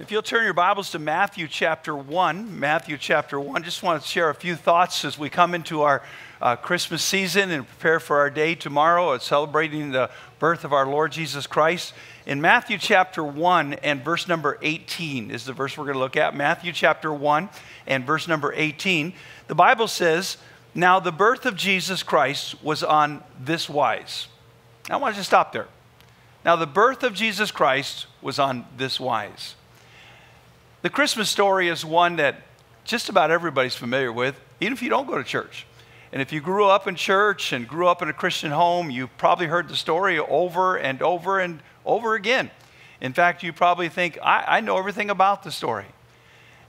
If you'll turn your Bibles to Matthew chapter 1, Matthew chapter 1, just want to share a few thoughts as we come into our uh, Christmas season and prepare for our day tomorrow of celebrating the birth of our Lord Jesus Christ. In Matthew chapter 1 and verse number 18 is the verse we're going to look at. Matthew chapter 1 and verse number 18. The Bible says, Now the birth of Jesus Christ was on this wise. I want you to stop there. Now the birth of Jesus Christ was on this wise. The Christmas story is one that just about everybody's familiar with, even if you don't go to church. And if you grew up in church and grew up in a Christian home, you probably heard the story over and over and over again. In fact, you probably think, I, I know everything about the story.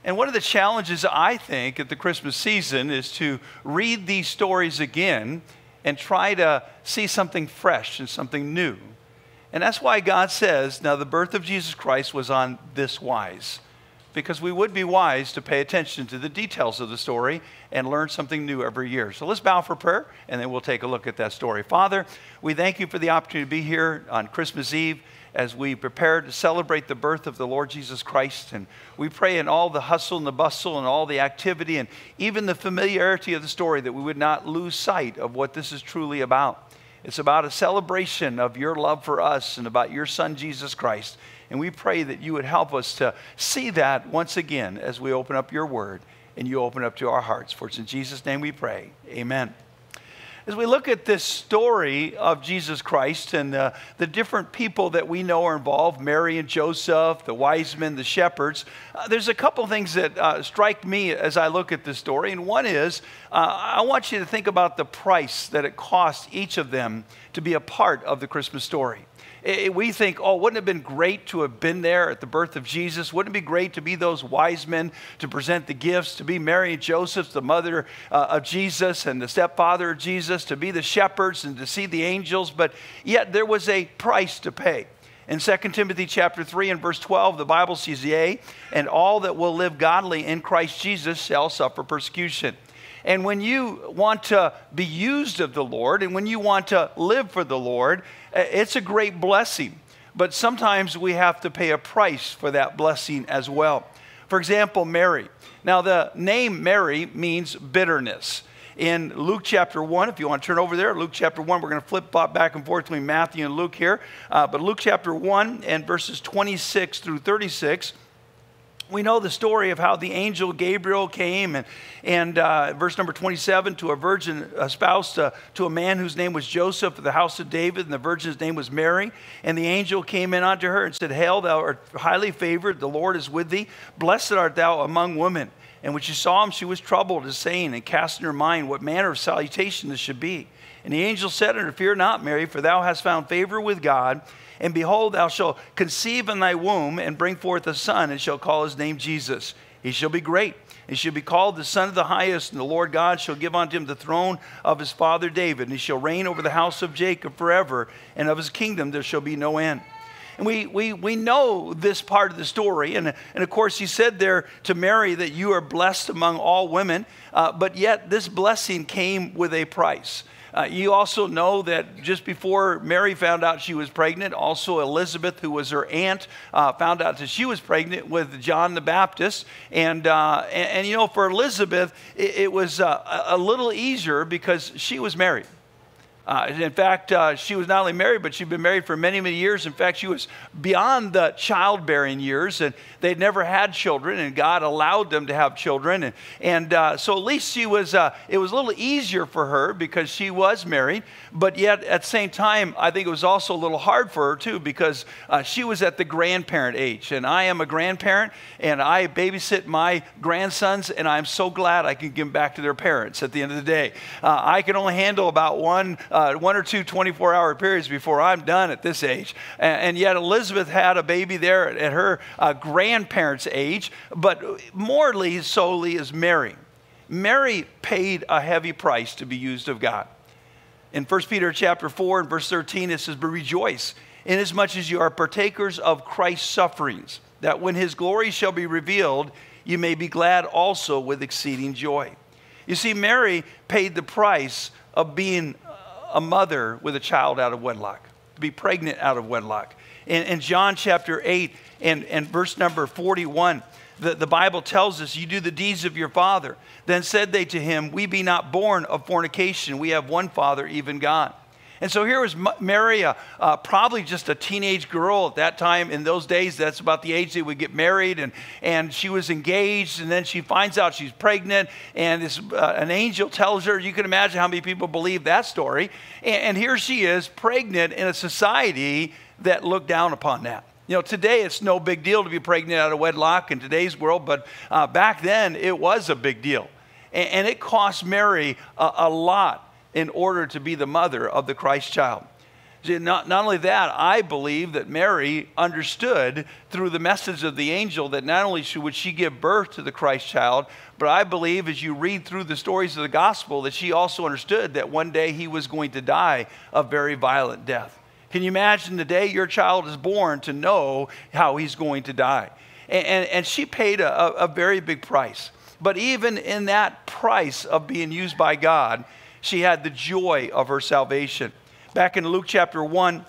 And one of the challenges I think at the Christmas season is to read these stories again and try to see something fresh and something new. And that's why God says, now the birth of Jesus Christ was on this wise because we would be wise to pay attention to the details of the story and learn something new every year. So let's bow for prayer and then we'll take a look at that story. Father, we thank you for the opportunity to be here on Christmas Eve as we prepare to celebrate the birth of the Lord Jesus Christ. And we pray in all the hustle and the bustle and all the activity and even the familiarity of the story that we would not lose sight of what this is truly about. It's about a celebration of your love for us and about your Son, Jesus Christ. And we pray that you would help us to see that once again as we open up your word and you open up to our hearts. For it's in Jesus' name we pray. Amen. As we look at this story of Jesus Christ and uh, the different people that we know are involved Mary and Joseph, the wise men, the shepherds uh, there's a couple things that uh, strike me as I look at this story. And one is uh, I want you to think about the price that it cost each of them to be a part of the Christmas story. It, we think, oh, wouldn't it have been great to have been there at the birth of Jesus? Wouldn't it be great to be those wise men to present the gifts, to be Mary and Joseph, the mother uh, of Jesus and the stepfather of Jesus, to be the shepherds and to see the angels? But yet there was a price to pay. In 2 Timothy chapter 3 and verse 12, the Bible says, Yea, and all that will live godly in Christ Jesus shall suffer persecution. And when you want to be used of the Lord and when you want to live for the Lord, it's a great blessing. But sometimes we have to pay a price for that blessing as well. For example, Mary. Now, the name Mary means bitterness. In Luke chapter 1, if you want to turn over there, Luke chapter 1, we're going to flip flop back and forth between Matthew and Luke here. Uh, but Luke chapter 1 and verses 26 through 36 we know the story of how the angel Gabriel came and, and uh, verse number 27 to a virgin espoused to, to a man whose name was Joseph of the house of David, and the virgin's name was Mary. And the angel came in unto her and said, Hail, thou art highly favored, the Lord is with thee. Blessed art thou among women. And when she saw him, she was troubled, as saying, and cast in her mind what manner of salutation this should be. And the angel said unto her, Fear not, Mary, for thou hast found favor with God. And behold, thou shalt conceive in thy womb and bring forth a son, and shall call his name Jesus. He shall be great, and shall be called the Son of the Highest, and the Lord God shall give unto him the throne of his father David, and he shall reign over the house of Jacob forever, and of his kingdom there shall be no end. And we, we, we know this part of the story. And, and of course, he said there to Mary that you are blessed among all women, uh, but yet this blessing came with a price. Uh, you also know that just before Mary found out she was pregnant, also Elizabeth, who was her aunt, uh, found out that she was pregnant with John the Baptist. And, uh, and, and, you know, for Elizabeth, it, it was uh, a little easier because she was married. Uh, in fact, uh, she was not only married, but she'd been married for many, many years. In fact, she was beyond the childbearing years, and they'd never had children, and God allowed them to have children. And, and uh, so at least she was, uh, it was a little easier for her because she was married. But yet, at the same time, I think it was also a little hard for her, too, because uh, she was at the grandparent age. And I am a grandparent, and I babysit my grandsons, and I'm so glad I can give them back to their parents at the end of the day. Uh, I can only handle about one uh, one or two 24 hour periods before I'm done at this age. And, and yet, Elizabeth had a baby there at, at her uh, grandparents' age, but morally solely is Mary. Mary paid a heavy price to be used of God. In 1 Peter chapter 4 and verse 13, it says, But rejoice, inasmuch as you are partakers of Christ's sufferings, that when his glory shall be revealed, you may be glad also with exceeding joy. You see, Mary paid the price of being a mother with a child out of wedlock, to be pregnant out of wedlock. In, in John chapter 8 and, and verse number 41, the, the Bible tells us, You do the deeds of your father. Then said they to him, We be not born of fornication. We have one father, even God. And so here was Mary, uh, uh, probably just a teenage girl at that time. In those days, that's about the age they would get married. And, and she was engaged, and then she finds out she's pregnant, and this, uh, an angel tells her, you can imagine how many people believe that story. And, and here she is, pregnant in a society that looked down upon that. You know, today it's no big deal to be pregnant out of wedlock in today's world, but uh, back then it was a big deal. And, and it cost Mary a, a lot in order to be the mother of the Christ child. Not, not only that, I believe that Mary understood through the message of the angel that not only would she give birth to the Christ child, but I believe as you read through the stories of the gospel that she also understood that one day he was going to die a very violent death. Can you imagine the day your child is born to know how he's going to die? And, and, and she paid a, a very big price. But even in that price of being used by God, she had the joy of her salvation. Back in Luke chapter 1,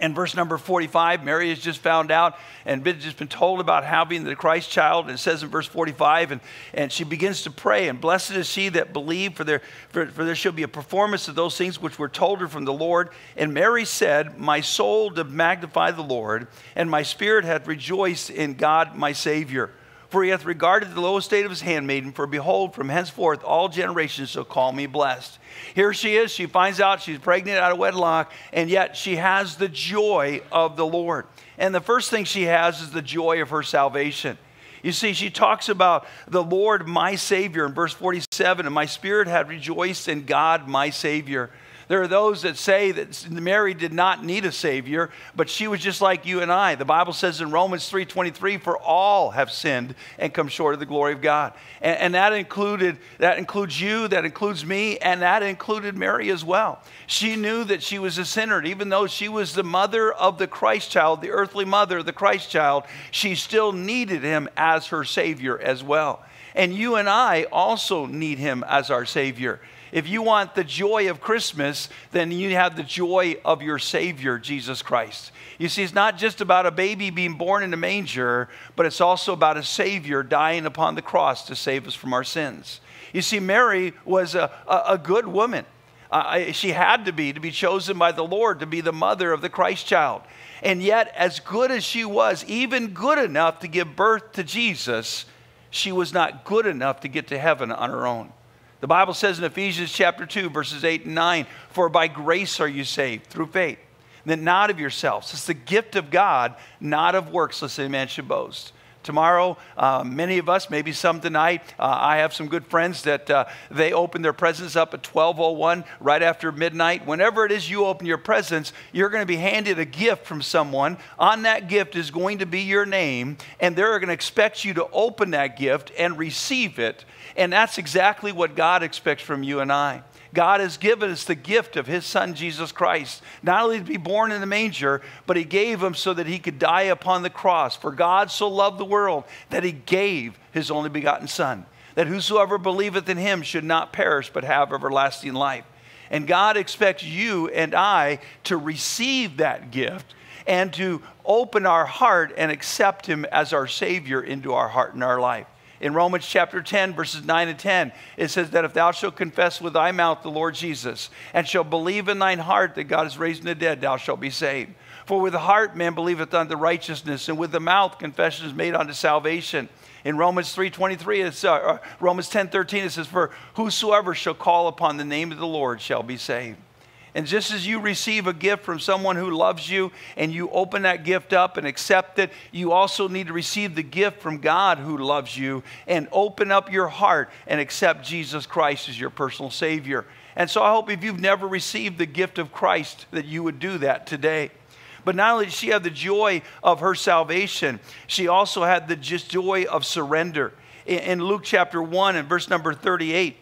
and verse number 45, Mary has just found out and been, just been told about having the Christ child. And it says in verse 45, and, and she begins to pray, and blessed is she that believed, for there, for, for there shall be a performance of those things which were told her from the Lord. And Mary said, My soul doth magnify the Lord, and my spirit hath rejoiced in God my Savior for he hath regarded the low estate of his handmaiden, for behold, from henceforth all generations shall call me blessed. Here she is. She finds out she's pregnant out of wedlock, and yet she has the joy of the Lord. And the first thing she has is the joy of her salvation. You see, she talks about the Lord, my Savior, in verse 47, and my spirit had rejoiced in God, my Savior. There are those that say that Mary did not need a savior, but she was just like you and I. The Bible says in Romans 3:23, "For all have sinned and come short of the glory of God." And, and that included that includes you, that includes me, and that included Mary as well. She knew that she was a sinner, even though she was the mother of the Christ child, the earthly mother of the Christ child. She still needed him as her savior as well. And you and I also need him as our savior. If you want the joy of Christmas, then you have the joy of your Savior, Jesus Christ. You see, it's not just about a baby being born in a manger, but it's also about a Savior dying upon the cross to save us from our sins. You see, Mary was a, a, a good woman. Uh, she had to be, to be chosen by the Lord to be the mother of the Christ child. And yet, as good as she was, even good enough to give birth to Jesus, she was not good enough to get to heaven on her own. The Bible says in Ephesians chapter 2, verses 8 and 9, For by grace are you saved through faith, that not of yourselves. It's the gift of God, not of works, lest any man should boast. Tomorrow, uh, many of us, maybe some tonight, uh, I have some good friends that uh, they open their presents up at 1201 right after midnight. Whenever it is you open your presents, you're going to be handed a gift from someone. On that gift is going to be your name, and they're going to expect you to open that gift and receive it. And that's exactly what God expects from you and I. God has given us the gift of His Son, Jesus Christ, not only to be born in the manger, but He gave Him so that He could die upon the cross. For God so loved the world that He gave His only begotten Son, that whosoever believeth in Him should not perish, but have everlasting life. And God expects you and I to receive that gift and to open our heart and accept Him as our Savior into our heart and our life. In Romans chapter 10, verses 9 and 10, it says that if thou shalt confess with thy mouth the Lord Jesus, and shalt believe in thine heart that God is raised the dead, thou shalt be saved. For with the heart man believeth unto righteousness, and with the mouth confession is made unto salvation. In Romans 3.23, it's, uh, uh Romans 10.13, it says, For whosoever shall call upon the name of the Lord shall be saved. And just as you receive a gift from someone who loves you and you open that gift up and accept it, you also need to receive the gift from God who loves you and open up your heart and accept Jesus Christ as your personal Savior. And so I hope if you've never received the gift of Christ, that you would do that today. But not only did she have the joy of her salvation, she also had the just joy of surrender. In Luke chapter 1 and verse number 38,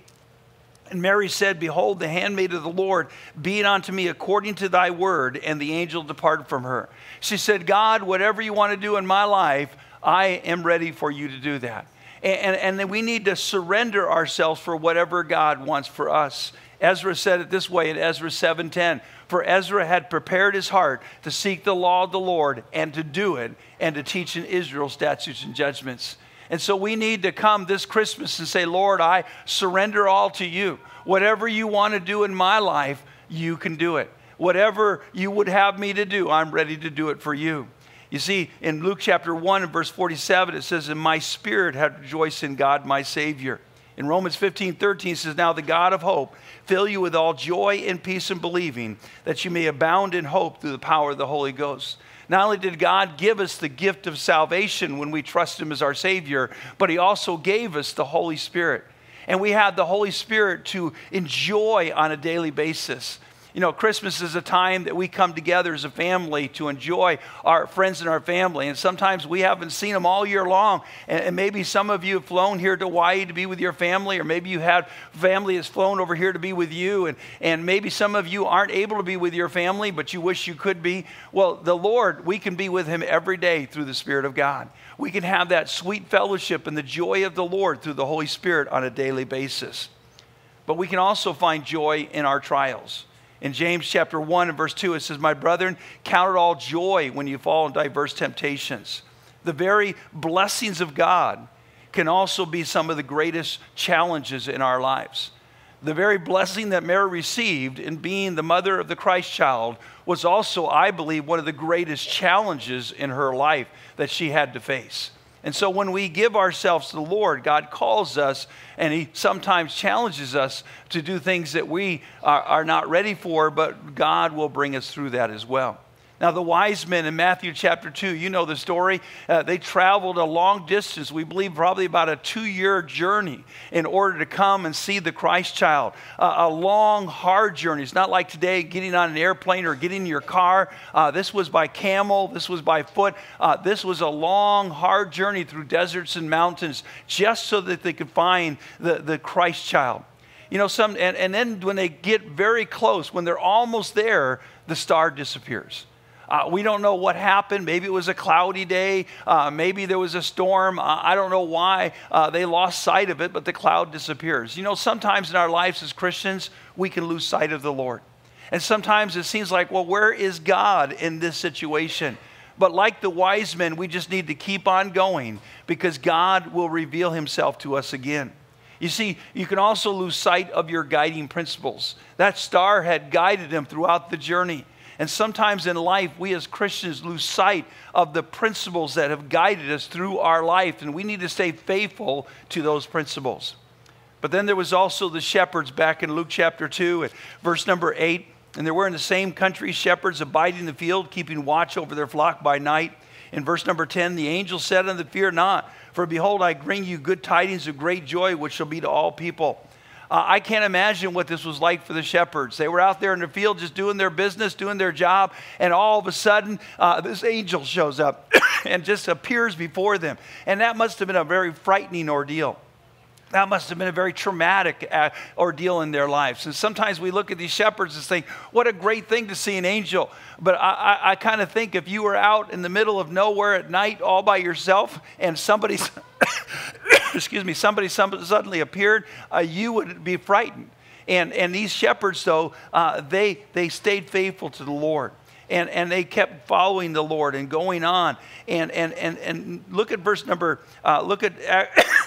and Mary said, Behold, the handmaid of the Lord, be it unto me according to thy word. And the angel departed from her. She said, God, whatever you want to do in my life, I am ready for you to do that. And, and, and we need to surrender ourselves for whatever God wants for us. Ezra said it this way in Ezra 7:10, "For Ezra had prepared his heart to seek the law of the Lord and to do it and to teach in Israel statutes and judgments." And so we need to come this Christmas and say, "Lord, I surrender all to you. Whatever you want to do in my life, you can do it. Whatever you would have me to do, I'm ready to do it for you." You see, in Luke chapter 1 and verse 47, it says, And my spirit had rejoiced in God my Savior. In Romans 15, 13, it says, Now the God of hope fill you with all joy and peace in believing, that you may abound in hope through the power of the Holy Ghost. Not only did God give us the gift of salvation when we trust Him as our Savior, but He also gave us the Holy Spirit. And we have the Holy Spirit to enjoy on a daily basis. You know, Christmas is a time that we come together as a family to enjoy our friends and our family. And sometimes we haven't seen them all year long. And, maybe some of you have flown here to Hawaii to be with your family, or maybe you had family has flown over here to be with you. And, and maybe some of you aren't able to be with your family, but you wish you could be. Well, the Lord, we can be with Him every day through the Spirit of God. We can have that sweet fellowship and the joy of the Lord through the Holy Spirit on a daily basis. But we can also find joy in our trials. In James chapter 1 and verse 2, it says, My brethren, count it all joy when you fall in diverse temptations. The very blessings of God can also be some of the greatest challenges in our lives. The very blessing that Mary received in being the mother of the Christ child was also, I believe, one of the greatest challenges in her life that she had to face. And so when we give ourselves to the Lord, God calls us and He sometimes challenges us to do things that we are, are, not ready for, but God will bring us through that as well. Now, the wise men in Matthew chapter 2, you know the story. Uh, they traveled a long distance, we believe probably about a two year journey, in order to come and see the Christ child. Uh, a long, hard journey. It's not like today getting on an airplane or getting in your car. Uh, this was by camel, this was by foot. Uh, this was a long, hard journey through deserts and mountains just so that they could find the, the Christ child. You know, some, and, and then when they get very close, when they're almost there, the star disappears. Uh, we don't know what happened. Maybe it was a cloudy day. Uh, maybe there was a storm. Uh, I don't know why uh, they lost sight of it, but the cloud disappears. You know, sometimes in our lives as Christians, we can lose sight of the Lord. And sometimes it seems like, well, where is God in this situation? But like the wise men, we just need to keep on going because God will reveal himself to us again. You see, you can also lose sight of your guiding principles. That star had guided them throughout the journey. And sometimes in life, we as Christians lose sight of the principles that have guided us through our life, and we need to stay faithful to those principles. But then there was also the shepherds back in Luke chapter 2 at verse number 8. And there were in the same country shepherds abiding in the field, keeping watch over their flock by night. In verse number 10, the angel said unto them, Fear not, for behold, I bring you good tidings of great joy, which shall be to all people. Uh, I can't imagine what this was like for the shepherds. They were out there in the field just doing their business, doing their job, and all of a sudden, uh, this angel shows up and just appears before them. And that must have been a very frightening ordeal. That must have been a very traumatic uh, ordeal in their lives. And sometimes we look at these shepherds and think, what a great thing to see an angel. But I, I, I kind of think if you were out in the middle of nowhere at night all by yourself and somebody's excuse me, somebody, somebody suddenly appeared, uh, you would be frightened. And, and these shepherds, though, uh, they, they stayed faithful to the Lord. And, and they kept following the Lord and going on. And, and, and, and look at verse number, uh, look at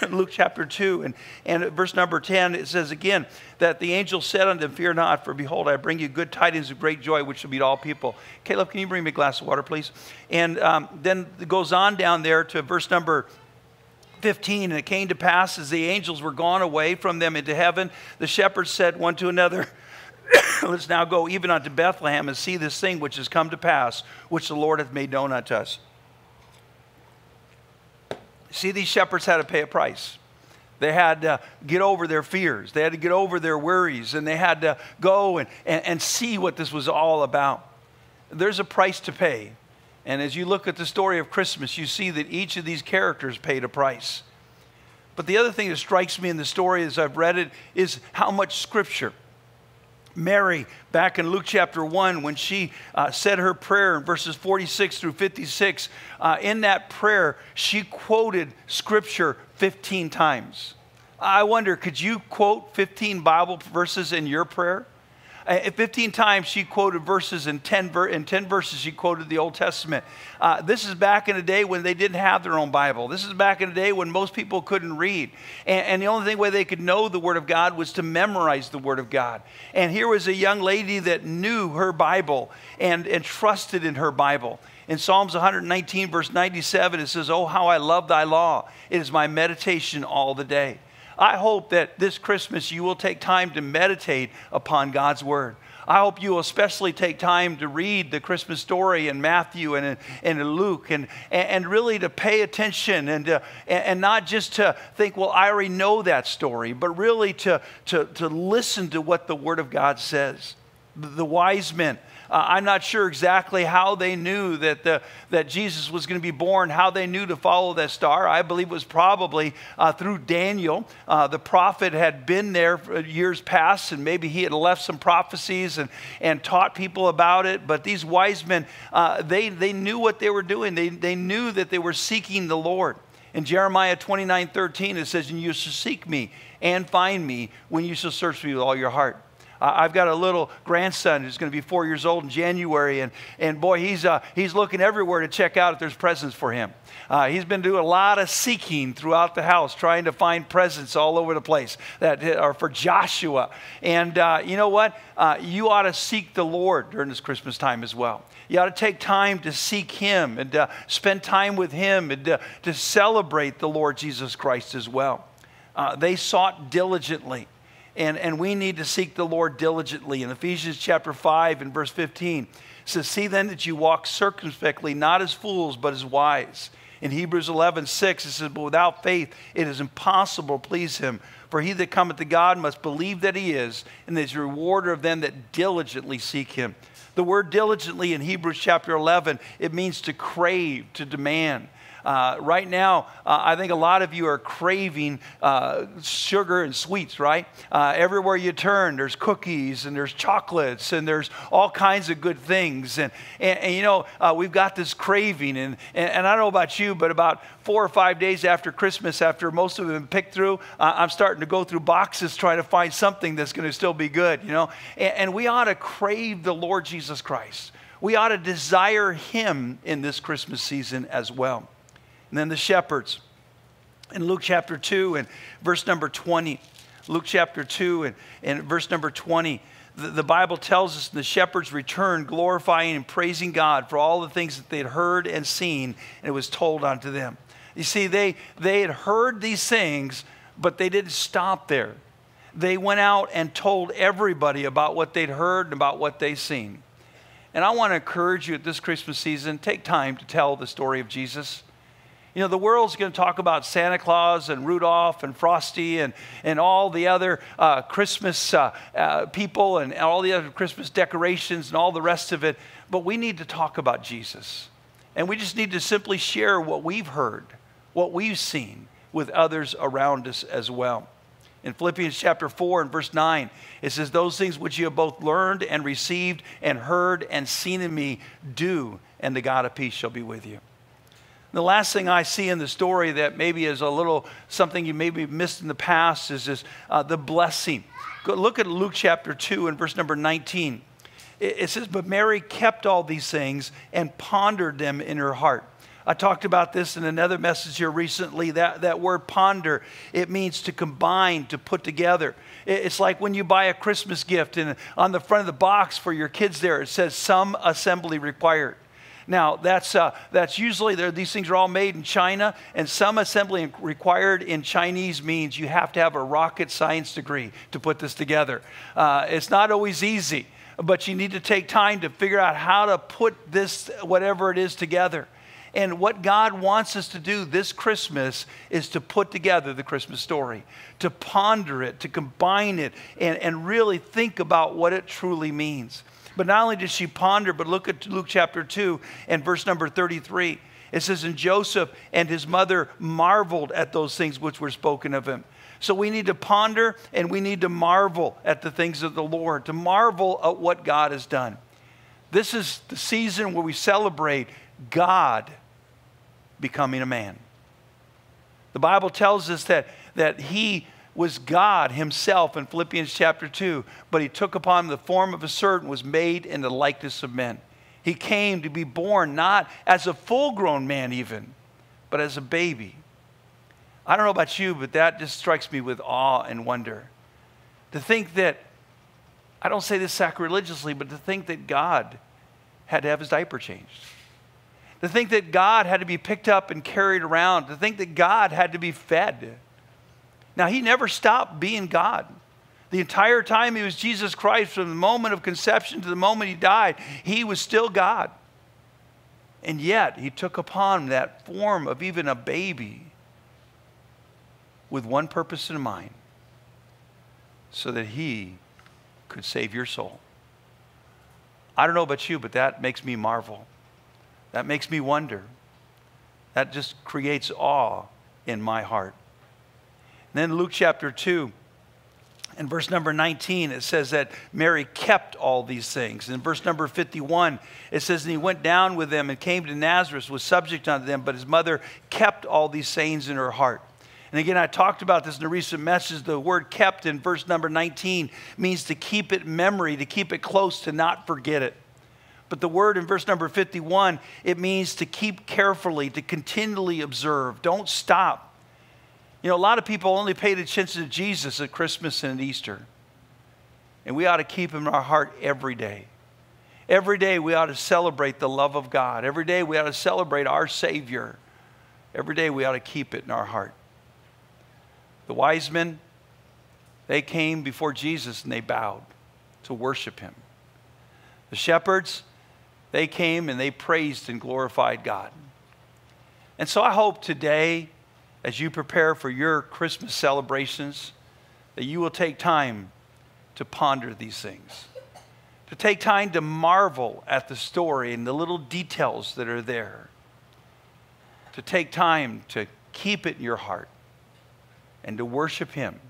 Luke chapter 2 and, and verse number 10. It says again that the angel said unto them, Fear not, for behold, I bring you good tidings of great joy, which shall be to all people. Caleb, can you bring me a glass of water, please? And um, then it goes on down there to verse number 15, and it came to pass as the angels were gone away from them into heaven, the shepherds said one to another, Let's now go even unto Bethlehem and see this thing which has come to pass, which the Lord hath made known unto us. See, these shepherds had to pay a price. They had to get over their fears, they had to get over their worries, and they had to go and, and, and see what this was all about. There's a price to pay. And as you look at the story of Christmas, you see that each of these characters paid a price. But the other thing that strikes me in the story as I've read it is how much scripture. Mary, back in Luke chapter 1, when she uh, said her prayer in verses 46 through 56, uh, in that prayer, she quoted scripture 15 times. I wonder, could you quote 15 Bible verses in your prayer? Uh, 15 times she quoted verses, in 10, ver- in 10 verses she quoted the Old Testament. Uh, this is back in a day when they didn't have their own Bible. This is back in a day when most people couldn't read. And, and the only thing way they could know the Word of God was to memorize the Word of God. And here was a young lady that knew her Bible and, and trusted in her Bible. In Psalms 119, verse 97, it says, Oh, how I love thy law. It is my meditation all the day. I hope that this Christmas you will take time to meditate upon God's Word. I hope you will especially take time to read the Christmas story in Matthew and, and in Luke and, and really to pay attention and, uh, to, and not just to think, well, I already know that story, but really to, to, to listen to what the Word of God says. The wise men uh, I'm not sure exactly how they knew that, the, that Jesus was going to be born, how they knew to follow that star. I believe it was probably uh, through Daniel. Uh, the prophet had been there for years past, and maybe he had left some prophecies and, and taught people about it. But these wise men, uh, they, they knew what they were doing, they, they knew that they were seeking the Lord. In Jeremiah 29 13, it says, And you shall seek me and find me when you shall search me with all your heart. I've got a little grandson who's going to be four years old in January, and, and boy, he's, uh, he's looking everywhere to check out if there's presents for him. Uh, he's been doing a lot of seeking throughout the house, trying to find presents all over the place that are for Joshua. And uh, you know what? Uh, you ought to seek the Lord during this Christmas time as well. You ought to take time to seek Him and uh, spend time with Him and to, to celebrate the Lord Jesus Christ as well. Uh, they sought diligently and, and we need to seek the Lord diligently. In Ephesians chapter 5 and verse 15, it says, See then that you walk circumspectly, not as fools, but as wise. In Hebrews 11, 6, it says, But without faith it is impossible to please him. For he that cometh to God must believe that he is, and is a rewarder of them that diligently seek him. The word diligently in Hebrews chapter 11, it means to crave, to demand. Uh, right now, uh, I think a lot of you are craving uh, sugar and sweets, right? Uh, everywhere you turn, there's cookies and there's chocolates and there's all kinds of good things. And, and, and you know, uh, we've got this craving. And, and, and, I don't know about you, but about four or five days after Christmas, after most of them picked through, I'm starting to go through boxes trying to find something that's going to still be good, you know? And, and we ought to crave the Lord Jesus Christ. We ought to desire Him in this Christmas season as well. And then the shepherds. In Luke chapter 2 and verse number 20, Luke chapter 2 and, and verse number 20, the, the Bible tells us the shepherds returned, glorifying and praising God for all the things that they had heard and seen, and it was told unto them. You see, they, they had heard these things, but they didn't stop there. They went out and told everybody about what they'd heard and about what they'd seen. And I want to encourage you at this Christmas season take time to tell the story of Jesus. You know, the world's going to talk about Santa Claus and Rudolph and Frosty and, and all the other uh, Christmas uh, uh, people and all the other Christmas decorations and all the rest of it. But we need to talk about Jesus. And we just need to simply share what we've heard, what we've seen with others around us as well. In Philippians chapter 4 and verse 9, it says, Those things which you have both learned and received and heard and seen in me, do, and the God of peace shall be with you. The last thing I see in the story that maybe is a little something you maybe missed in the past is this, uh, the blessing. Go look at Luke chapter 2 and verse number 19. It, it says, But Mary kept all these things and pondered them in her heart. I talked about this in another message here recently. That, that word ponder, it means to combine, to put together. It's like when you buy a Christmas gift and on the front of the box for your kids there, it says some assembly required. Now, that's, uh, that's usually, these things are all made in China, and some assembly required in Chinese means you have to have a rocket science degree to put this together. Uh, it's not always easy, but you need to take time to figure out how to put this, whatever it is, together. And what God wants us to do this Christmas is to put together the Christmas story, to ponder it, to combine it, and, and really think about what it truly means. But not only did she ponder, but look at Luke chapter 2 and verse number 33. It says, And Joseph and his mother marveled at those things which were spoken of him. So we need to ponder and we need to marvel at the things of the Lord, to marvel at what God has done. This is the season where we celebrate God becoming a man. The Bible tells us that, that he was God himself in Philippians chapter 2, but he took upon the form of a servant, was made in the likeness of men. He came to be born not as a full grown man, even, but as a baby. I don't know about you, but that just strikes me with awe and wonder. To think that, I don't say this sacrilegiously, but to think that God had to have his diaper changed. To think that God had to be picked up and carried around. To think that God had to be fed. Now, he never stopped being God. The entire time he was Jesus Christ, from the moment of conception to the moment he died, he was still God. And yet, he took upon that form of even a baby with one purpose in mind so that he could save your soul. I don't know about you, but that makes me marvel. That makes me wonder. That just creates awe in my heart. And then Luke chapter 2, in verse number 19, it says that Mary kept all these things. In verse number 51, it says, And he went down with them and came to Nazareth, was subject unto them, but his mother kept all these sayings in her heart. And again, I talked about this in a recent message. The word kept in verse number 19 means to keep it memory, to keep it close, to not forget it. But the word in verse number 51, it means to keep carefully, to continually observe. Don't stop. You know, a lot of people only paid attention to Jesus at Christmas and at Easter. And we ought to keep him in our heart every day. Every day we ought to celebrate the love of God. Every day we ought to celebrate our Savior. Every day we ought to keep it in our heart. The wise men, they came before Jesus and they bowed to worship him. The shepherds, they came and they praised and glorified God. And so I hope today as you prepare for your Christmas celebrations, that you will take time to ponder these things, to take time to marvel at the story and the little details that are there, to take time to keep it in your heart and to worship Him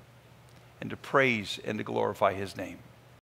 and to praise and to glorify His name.